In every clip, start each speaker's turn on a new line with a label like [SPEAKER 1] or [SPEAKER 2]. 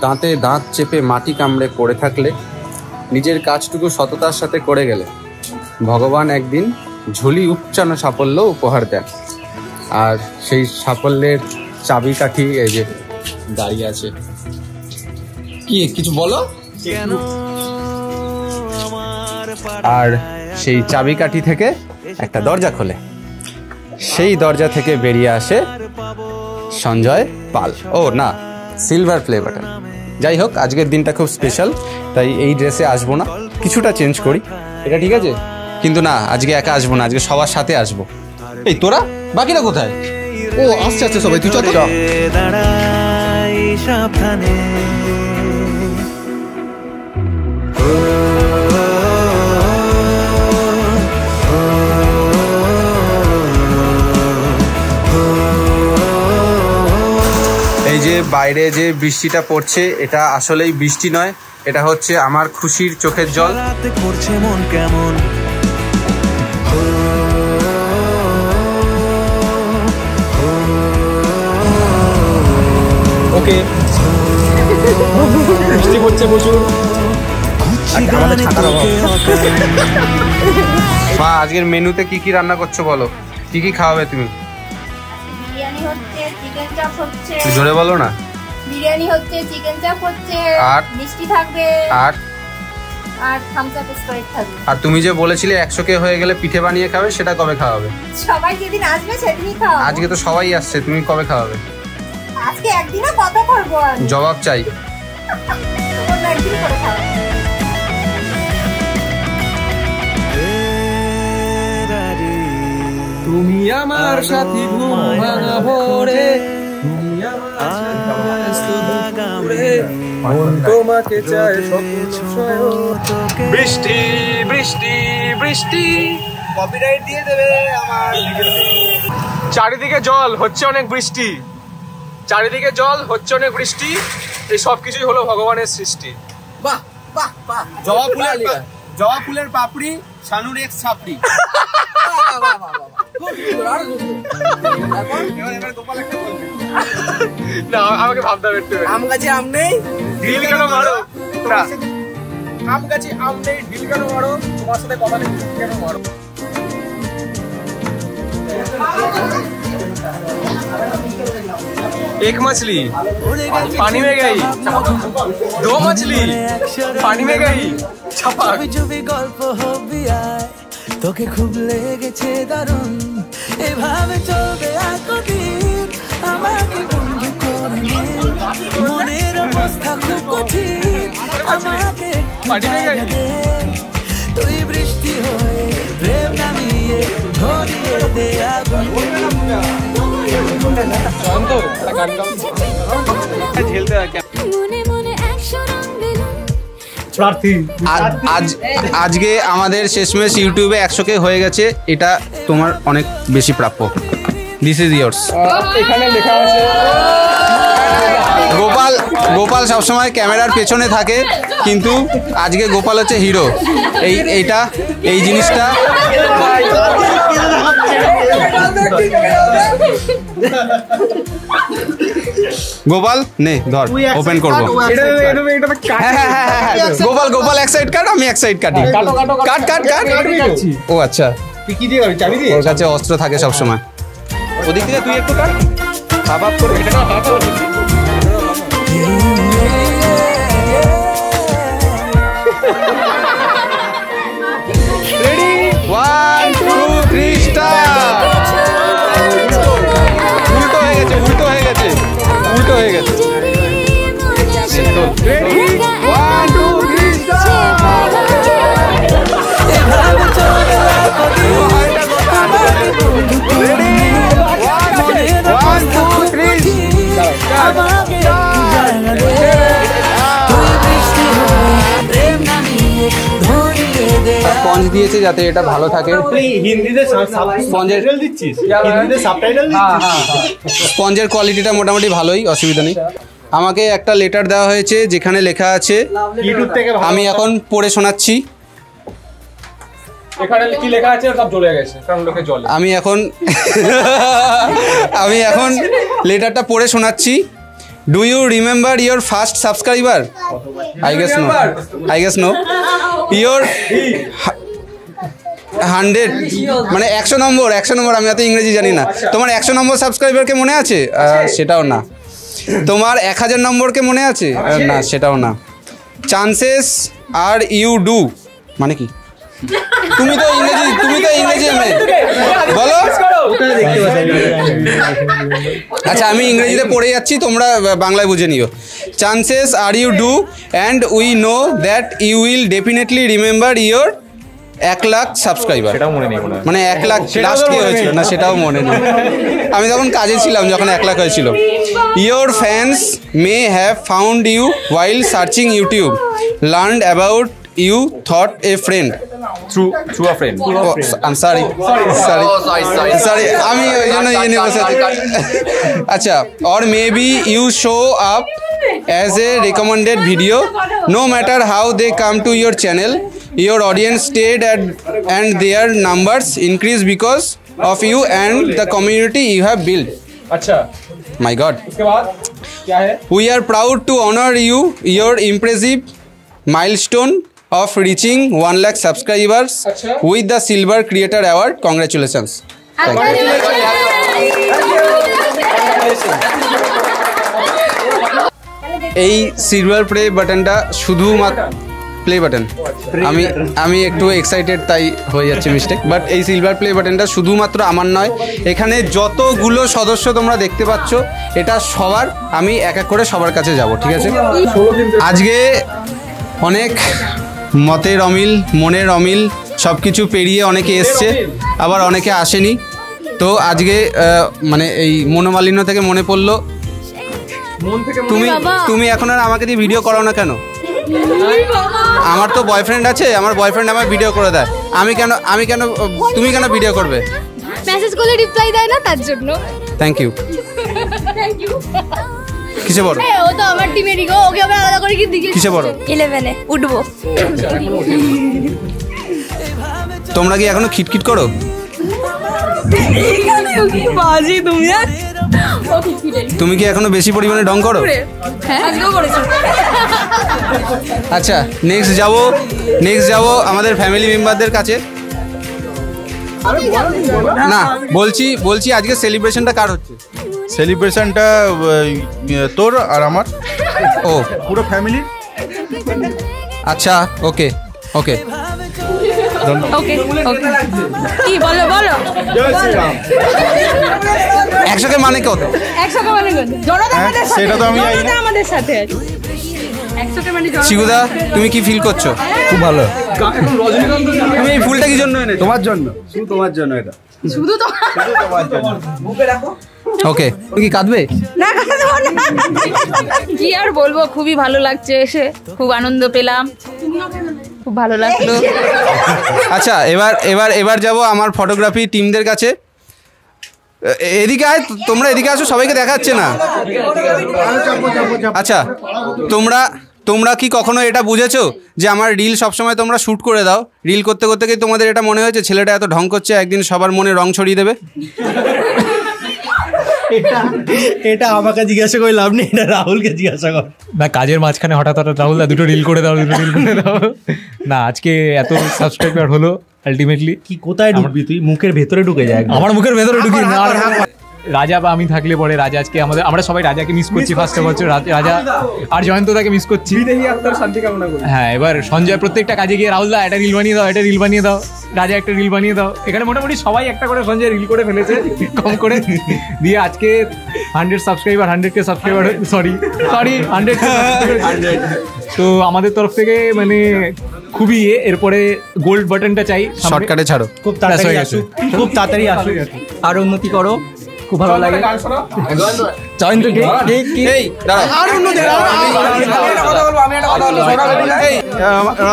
[SPEAKER 1] দাঁতে দাঁত চেপে মাটি কামড়ে পড়ে থাকলে নিজের কাজটুকু সততার সাথে করে গেলে ভগবান একদিন ঝুলি উপচানো সাফল্য উপহার দেন। আর সেই সাফল্যের চাবিকাঠি এই যে দাঁড়িয়ে আছে। কি কিছু বলো? আর সেই চাবিকাঠি থেকে একটা দরজা খোলে। সেই দরজা থেকে বেরিয়ে আসে সঞ্জয় পাল। ও না সিলভার ফ্লেভারটা যাই হোক আজকের দিনটা খুব স্পেশাল তাই এই ড্রেসে আসব না। কিছুটা চেঞ্জ করি। এটা ঠিক আছে? কিন্তু না আজকে একা আসব না আজকে সবার সাথে আসব। এই তোরা? বাকিরা কোথায়? ও আসছে আসছে সবাই তুই চল
[SPEAKER 2] সাবধানে।
[SPEAKER 1] বাইরে যে বৃষ্টিটা পড়ছে এটা আসলেই বৃষ্টি নয় এটা হচ্ছে আমার খুশির চোখের জল।
[SPEAKER 2] করছে মন কেমন?
[SPEAKER 1] ওকে। বৃষ্টি পড়ছে প্রচুর।
[SPEAKER 2] অকাল
[SPEAKER 1] মা আজকের মেনুতে কি কি রান্না করছ বলো? কি কি খাওয়াবে তুমি?
[SPEAKER 3] বিরিয়ানি হচ্ছে চিকেন চাপ হচ্ছে।
[SPEAKER 1] জোরে বলো না।
[SPEAKER 3] বিরিয়ানি হচ্ছে চিকেন চাপ হচ্ছে
[SPEAKER 1] আর?
[SPEAKER 3] মিষ্টি থাকবে।
[SPEAKER 1] আর?
[SPEAKER 3] আর থামস আপ স্প্রাইট থাকবে।
[SPEAKER 1] আর তুমি যে বলেছিলে একশো কে হয়ে গেলে পিঠে বানিয়ে খাবে সেটা কবে খাওয়াবে?
[SPEAKER 3] সবাই যেদিন আসবে সেদিনই
[SPEAKER 1] আজকে তো সবাই আসছে তুমি কবে খাওয়াবে?
[SPEAKER 3] আজকে একদিনও কত করব
[SPEAKER 1] জবাব চাই।
[SPEAKER 3] একদিন করে
[SPEAKER 4] তুমি আমার সাথী ঘুম ভাঙা ভোরে তুমি আমার তোমাকে চায় বৃষ্টি বৃষ্টি বৃষ্টি। কপিরাইট দিয়ে দেবে আমার চারিদিকে জল হচ্ছে অনেক বৃষ্টি। চারিদিকে জল হচ্ছে অনেক বৃষ্টি। এই সব কিছুই হলো ভগবানের সৃষ্টি।
[SPEAKER 5] বাহ বাহ বাহ।
[SPEAKER 4] জবা ফুলের জবা ফুলের পাপড়ি শানুর এক ছাপড়ি। না আমাকে ভাবতে হবে একটু
[SPEAKER 5] আম গাছে আম নেই
[SPEAKER 4] ঢিল কেন মারো না। আম গাছে আম নেই ঢিল কেন মারো তোমার সাথে কথা নেই ঢিল কেন মারো एक मछली पानी में गई दो मछली पानी में गई छपक
[SPEAKER 2] তোকে খুব লেগেছে দারুণ। এভাবে চলবে একদিন আমাকে বন্ধু করে মনের অবস্থা খুব কঠিন। আমাকে
[SPEAKER 4] হয়ে।
[SPEAKER 2] তুই বৃষ্টি হয়ে প্রেম নামিয়ে ধরিয়ে দে আগুন।
[SPEAKER 6] মনে
[SPEAKER 1] আজ- আজ আজকে আমাদের শেষমেশ ইউটিউবে একশো কে হয়ে গেছে এটা তোমার অনেক বেশি প্রাপ্য। দিস ইজ ইয়ার্স
[SPEAKER 4] এখানে লেখা আছে
[SPEAKER 1] গোপাল গোপাল সবসময় ক্যামেরার পেছনে থাকে কিন্তু আজকে গোপাল হচ্ছে হিরো এই এইটা এই জিনিসটা গোপাল নে ধর ওপেন করব।
[SPEAKER 4] এটা এটা এটা
[SPEAKER 1] হ্যাঁ হ্যাঁ হ্যাঁ গোপাল গোপাল এক সাইড কাট আমি এক সাইড কাটি। কাট কাট কাট। ও আচ্ছা।
[SPEAKER 4] কি দিয়ে করবি চাবি দিয়ে?
[SPEAKER 1] ওর কাছে অস্ত্র থাকে সব সময় ওদিক দিয়ে তুই একটু কাট। হাফ করে। এটা হাফ স্পঞ্জ দিয়েছে যাতে এটা ভালো থাকে।
[SPEAKER 4] হিন্দিতে
[SPEAKER 1] স্পঞ্জের স্পঞ্জের কোয়ালিটিটা মোটামুটি ভালোই অসুবিধা নেই। আমাকে একটা লেটার দেওয়া হয়েছে যেখানে লেখা আছে
[SPEAKER 4] ইউটিউব থেকে
[SPEAKER 1] আমি এখন পড়ে শোনাচ্ছি।
[SPEAKER 4] এখানে কি লেখা আছে সব জ্বলে গেছে কারণ লোকে জলে
[SPEAKER 1] আমি এখন আমি এখন লেটারটা পড়ে শোনাচ্ছি। Do you remember your first subscriber I guess no I guess no your hundred মানে একশো নম্বর একশো নম্বর আমি এত ইংরেজি জানি না। তোমার একশো নম্বর সাবস্ক্রাইবারকে মনে আছে? সেটাও না। তোমার এক হাজার নম্বরকে মনে আছে? না সেটাও না। চান্সেস আর ইউ ডু মানে কি? তুমি তো ইংরেজি তুমি তো ইংরেজি বলো। আচ্ছা আমি ইংরেজিতে পড়ে যাচ্ছি তোমরা বাংলায় বুঝে নিও। Chances are you do and we know that you will definitely remember your এক লাখ সাবস্ক্রাইবার
[SPEAKER 4] মনে নেই
[SPEAKER 1] এক লাখ লাস্ট কি হয়েছিল না সেটাও মনে নেই। আমি তখন কাজে ছিলাম যখন এক লাখ হয়েছিল। Your fans may have found you while searching YouTube learn about You thought a friend
[SPEAKER 4] through through a friend
[SPEAKER 1] I'm sorry sorry sorry আমি ওই জন্য ইয়ে নিয়ে বসে আছি। আচ্ছা or maybe you show up as a recommended video no matter how they come to your channel your audience stayed at and their numbers increase because of you and the community you have build
[SPEAKER 4] अच्छा
[SPEAKER 1] মাই god
[SPEAKER 4] उसके बाद क्या है
[SPEAKER 1] We are proud to honor you, your impressive milestone of reaching 1 lakh subscribers
[SPEAKER 4] Acha.
[SPEAKER 1] with the Silver Creator Award. Congratulations. এই silver play বাটনটা শুধুমাত্র play button আমি আমি একটু এক্সাইটেড তাই হয়ে যাচ্ছে মিস্টেক বাট এই সিলভার প্লে বাটনটা শুধুমাত্র আমার নয় এখানে যতগুলো সদস্য তোমরা দেখতে পাচ্ছ এটা সবার আমি এক এক করে সবার কাছে যাব ঠিক আছে আজকে অনেক মতের অমিল মনের অমিল সব কিছু পেরিয়ে অনেকে এসছে আবার অনেকে আসেনি। তো আজকে মানে এই মনোমালিন্য থেকে মনে পড়ল। তুমি তুমি এখন আর আমাকে দিয়ে ভিডিও করাও না কেন? আমার তো বয়ফ্রেন্ড আছে আমার বয়ফ্রেন্ড আমার ভিডিও করে দেয়। আমি কেন আমি কেন তুমি কেন ভিডিও করবে?
[SPEAKER 6] মেসেজ করলে রিপ্লাই দেয় না তার জন্য।
[SPEAKER 1] থ্যাংক ইউ
[SPEAKER 6] থ্যাংক ইউ
[SPEAKER 1] কিসে বড়
[SPEAKER 6] ও তো আমার টিমেরই গো ওকে আবার আলাদা করে কি দিকে
[SPEAKER 1] কিসে বড়
[SPEAKER 6] ইলেভেনে উঠবো।
[SPEAKER 1] তোমরা কি এখনও খিটখিট করো?
[SPEAKER 6] বাজি তুমি
[SPEAKER 1] তুমি কি এখনও বেশি পরিমাণে ডং করো?
[SPEAKER 6] হ্যাঁ।
[SPEAKER 1] আচ্ছা নেক্সট যাব নেক্সট যাব আমাদের ফ্যামিলি মেম্বারদের কাছে। না বলছি বলছি আজকে সেলিব্রেশনটা কার হচ্ছে?
[SPEAKER 7] সেলিব্রেশনটা তোর আর আমার?
[SPEAKER 1] ও।
[SPEAKER 7] পুরো ফ্যামিলি?
[SPEAKER 1] আচ্ছা ওকে ওকে।
[SPEAKER 6] ওকে ওকে। কি বলো বলো।
[SPEAKER 1] একসাথে মানে কত?
[SPEAKER 6] একসাথে মানে জনতা
[SPEAKER 7] সেটা তো আমি।
[SPEAKER 6] আমাদের সাথে মানে
[SPEAKER 1] শিবুদা তুমি কি ফিল করছ?
[SPEAKER 7] খুব ভালো।
[SPEAKER 1] তুমি এই ফুলটা কি জন্য এনেছো?
[SPEAKER 7] তোমার জন্য। শুধু তোমার জন্য এটা।
[SPEAKER 6] শুধু তো
[SPEAKER 1] ওকে তুমি কি কাঁদবে?
[SPEAKER 6] না কাঁদবো না। কি আর বলব খুবই ভালো লাগছে এসে খুব আনন্দ পেলাম। খুব ভালো লাগল।
[SPEAKER 1] আচ্ছা এবার এবার এবার যাব আমার ফটোগ্রাফি টিমদের কাছে। এ- এদিকে আয় তোমরা এদিকে আসো সবাইকে দেখাচ্ছে না। আচ্ছা তোমরা তোমরা কি কখনো এটা বুঝেছ? যে আমার রিল সবসময় তোমরা শ্যুট করে দাও। রিল করতে করতে কি তোমাদের এটা মনে হয়েছে ছেলেটা এত ঢং করছে একদিন সবার মনে রং ছড়িয়ে দেবে?
[SPEAKER 8] এটা আমাকে জিজ্ঞাসা করে লাভ নেই এটা রাহুলকে জিজ্ঞাসা কর।
[SPEAKER 9] না কাজের মাঝখানে হঠাৎ হঠাৎ রাহুল দা দুটো রিল করে দাও দুটো রিল করে দাও। না আজকে এত সাবস্ক্রাইবার হলো আলটিমেটলি
[SPEAKER 8] কি কোথায় ঢুকবি তুই? মুখের ভেতরে ঢুকে যায়
[SPEAKER 9] আমার মুখের ভেতরে ঢুকি না। রাজা বা আমি থাকলে পরে রাজা আজকে আমাদের আমরা সবাই রাজাকে মিস করছি ফার্স্ট বছর রাজা আর জয়ন্তদাকে মিস করছি।
[SPEAKER 4] বিদেহী আত্মার শান্তি কামনা করি।
[SPEAKER 9] হ্যাঁ এবার সঞ্জয় প্রত্যেকটা কাজে গিয়ে রাহুল দা একটা রিল বানিয়ে দাও একটা রিল বানিয়ে দাও রাজা একটা রিল বানিয়ে দাও। এখানে মোটামুটি সবাই একটা করে সঞ্জয় রিল করে ফেলেছে। কম করে। দিয়ে আজকে hundred subscriber hundred K subscriber sorry sorry hundred তো আমাদের তরফ থেকে মানে খুবই ইয়ে, এরপরে গোল্ড বাটনটা চাই।
[SPEAKER 1] শর্টকাটে ছাড়ো।
[SPEAKER 8] খুব তাড়াতাড়ি আসুক। খুব তাড়াতাড়ি আসুক। আর উন্নতি করো। খুব ভালো লাগে।
[SPEAKER 4] গান শোনাও
[SPEAKER 8] জয়ন্ত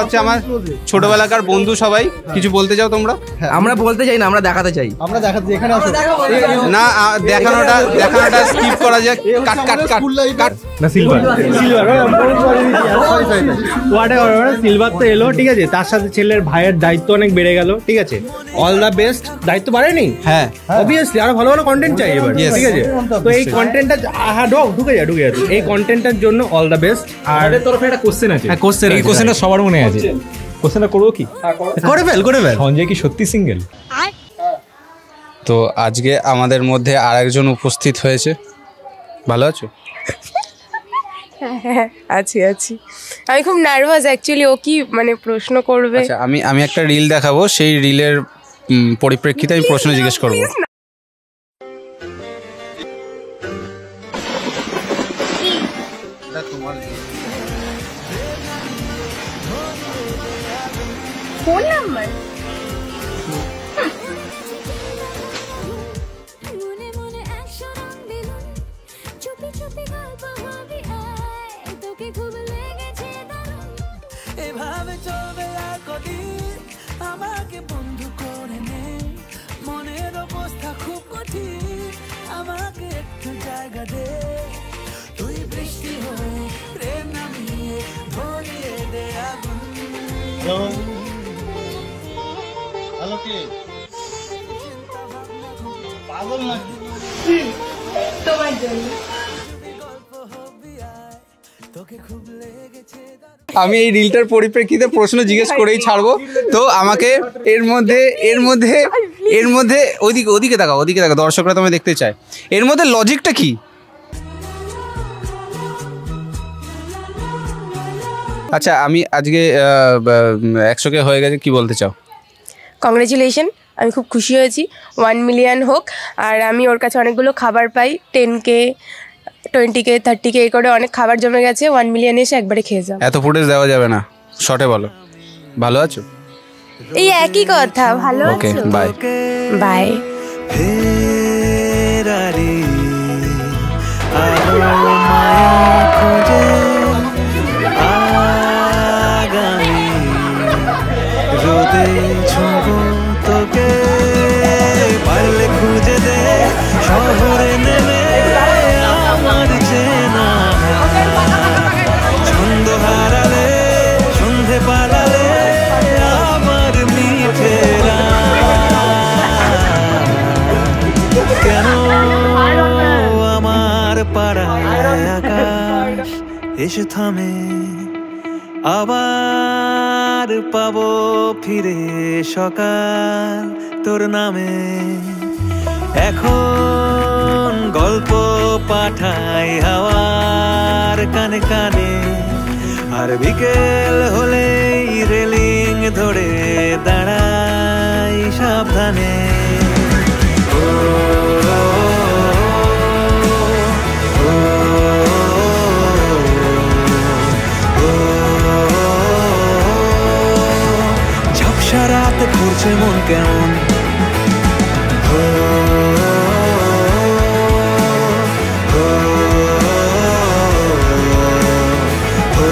[SPEAKER 1] হচ্ছে আমার ছোটবেলাকার বন্ধু সবাই। কিছু বলতে চাও তোমরা?
[SPEAKER 5] আমরা বলতে চাই না আমরা দেখাতে চাই।
[SPEAKER 8] আমরা দেখাচ্ছি এখানে
[SPEAKER 1] না দেখানোটা দেখানোটা স্কিপ করা যাক। কাট কাট কাট কাট।
[SPEAKER 9] না সিলভার
[SPEAKER 8] সিলভার সিলভার তো এলো ঠিক আছে। তার সাথে ছেলের ভাইয়ের দায়িত্ব অনেক বেড়ে গেল ঠিক আছে। অল দ্য বেস্ট দায়িত্ব বাড়েনি?
[SPEAKER 1] হ্যাঁ।
[SPEAKER 8] অবভিয়াসলি আরও ভালো ভালো কন্টেন্ট চাই এবার. ঠিক আছে। তো এই কন্টেন্টটা হ্যাঁ ঢোক ঢুকে যা ঢুকে যা এই কন্টেন্টটার জন্য অল দ্য বেস্ট আর
[SPEAKER 9] আমাদের তরফে একটা কোশ্চেন আছে।
[SPEAKER 8] হ্যাঁ, question
[SPEAKER 9] এই কোশ্চেনটা সবার মনে আছে। কোশ্চেনটা করব কি?
[SPEAKER 8] করে। ফেল করে ফেল।
[SPEAKER 9] সঞ্জয় কি সত্যি সিঙ্গেল
[SPEAKER 1] তো আজকে আমাদের মধ্যে আর একজন উপস্থিত হয়েছে। ভালো আছো?
[SPEAKER 10] হ্যাঁ আছি আছি। আমি খুব নার্ভাস অ্যাকচুয়ালি ও কি মানে প্রশ্ন করবে?
[SPEAKER 1] আচ্ছা আমি আমি একটা রিল দেখাবো। সেই রিলের পরিপ্রেক্ষিতে আমি প্রশ্ন জিজ্ঞেস করব।
[SPEAKER 11] লেগেছে দারুণ।
[SPEAKER 2] এভাবে চলবে আর কদিন আমাকে বন্ধু করে নে। মনের অবস্থা খুব কঠিন আমাকে একটু জায়গা দে। তুই বৃষ্টি হয়ে প্রেম নামিয়ে ধরিয়ে দে আগুন।
[SPEAKER 7] পাগল নাকি?
[SPEAKER 3] তোমার জন্য
[SPEAKER 1] আমি এই রিলটার পরিপ্রেক্ষিতে প্রশ্ন জিজ্ঞেস করেই ছাড়বো। তো আমাকে এর মধ্যে এর মধ্যে এর মধ্যে ওইদিকে ওদিকে তাকাও ওদিকে তাকাও, দর্শকরা তোমায় দেখতে চায়। এর মধ্যে লজিকটা কি? আচ্ছা আমি আজকে একশোকে হয়ে গেছে, কি বলতে চাও?
[SPEAKER 10] কংগ্রেচুলেশন আমি খুব খুশি হয়েছি। ওয়ান মিলিয়ন হোক। আর আমি ওর কাছে অনেকগুলো খাবার পাই। Ten K twenty K thirty K এই করে অনেক খাবার জমে গেছে। ওয়ান মিলিয়ন এসে একবারে খেয়ে যাও
[SPEAKER 1] এত ফুটেজ দেওয়া যাবে না। শর্টে বলো। ভালো আছো?
[SPEAKER 10] এই একই কথা। ভালো
[SPEAKER 1] ওকে
[SPEAKER 10] আছো?
[SPEAKER 1] বাই
[SPEAKER 10] বাই
[SPEAKER 2] রোদে ছোঁব থামে আবার পাব ফিরে সকাল তোর নামে। এখন গল্প পাঠাই হাওয়ার কানে কানে, আর বিকেল হলেই রেলিং ধরে দাঁড়াই সাবধানে। ঝাপসা রাত ঘুরছে মন কেমন ও, ও, ও,